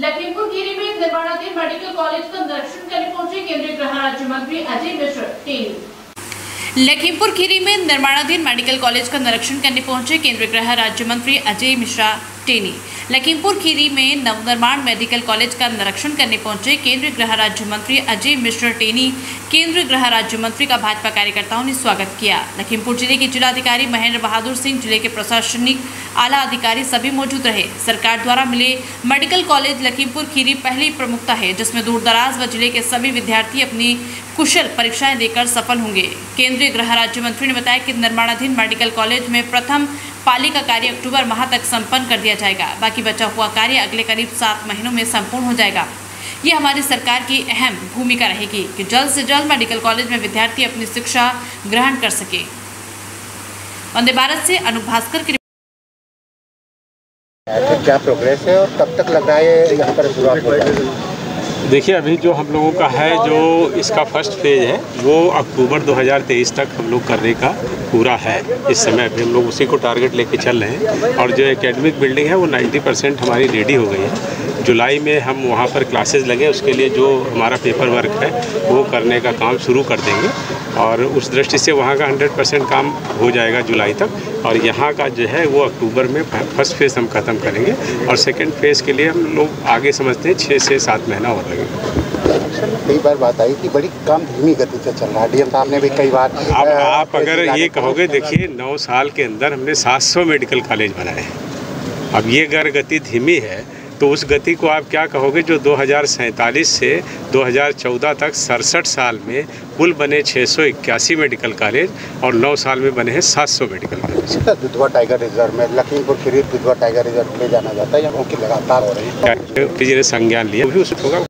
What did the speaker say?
लखीमपुर खीरी में निर्माणाधीन medical college का निरीक्षण करने पहुँचे केंद्रीय गृह राज्य मंत्री अजय मिश्र, टीम। लखीमपुर खीरी में निर्माणाधीन मेडिकल कॉलेज का निरीक्षण करने पहुँचे केंद्रीय गृह राज्य मंत्री अजय मिश्रा। टेनी लखीमपुर खीरी में नवनिर्माण मेडिकल कॉलेज का निरीक्षण करने पहुँचे केंद्रीय गृह राज्य मंत्री अजय मिश्र टेनी। केंद्रीय गृह राज्य मंत्री का भाजपा कार्यकर्ताओं ने स्वागत किया। लखीमपुर ज़िले के जिलाधिकारी महेंद्र बहादुर सिंह, ज़िले के प्रशासनिक आला अधिकारी सभी मौजूद रहे। सरकार द्वारा मिले मेडिकल कॉलेज लखीमपुर खीरी पहली प्रमुखता है, जिसमें दूर दराज व ज़िले के सभी विद्यार्थी अपनी कुशल परीक्षाएँ देकर सफल होंगे। केंद्रीय गृह राज्य मंत्री ने बताया कि निर्माणाधीन मेडिकल कॉलेज में प्रथम पाली का कार्य अक्टूबर माह तक संपन्न कर दिया जाएगा। बाकी बचा हुआ कार्य अगले करीब सात महीनों में संपूर्ण हो जाएगा। ये हमारी सरकार की अहम भूमिका रहेगी कि जल्द से जल्द मेडिकल कॉलेज में विद्यार्थी अपनी शिक्षा ग्रहण कर सके। वंदे भारत से अनु भास्कर की क्या प्रोग्रेस है और कब तक लग रहा है यहाँ पर शुरुआत देखिए, अभी जो हम लोगों का है, जो इसका फ़र्स्ट फ़ेज़ है, वो अक्टूबर 2023 तक हम लोग करने का पूरा है। इस समय अभी हम लोग उसी को टारगेट लेके चल रहे हैं। और जो एकेडमिक बिल्डिंग है, वो 90 परसेंट हमारी रेडी हो गई है। जुलाई में हम वहाँ पर क्लासेस लगे, उसके लिए जो हमारा पेपर वर्क है, वो करने का काम शुरू कर देंगे। और उस दृष्टि से वहाँ का 100 परसेंट काम हो जाएगा जुलाई तक। और यहाँ का जो है, वो अक्टूबर में फ़र्स्ट फ़ेज़ हम ख़त्म करेंगे। और सेकेंड फ़ेज़ के लिए हम लोग आगे समझते हैं, छः से सात महीना और लगेगा। कई बार बात आई कि बड़ी कम धीमी गति से चल रहा है। डीएम साहब ने भी कई बार आप आप अगर ये कहोगे देखिए नौ साल के अंदर हमने 700 मेडिकल कॉलेज बनाए हैं। अब ये अगर गति धीमी है तो उस गति को आप क्या कहोगे जो दो से 2014 तक सड़सठ साल में कुल बने छः मेडिकल कॉलेज और 9 साल में बने हैं 700 medical college. Dudhwa tiger reserve में लखीमपुर खीरी दुधवा टाइगर रिज़र्व ले जाना जाता है यहाँ की लगातार हो रही है। संज्ञान लिया भी उस होगा।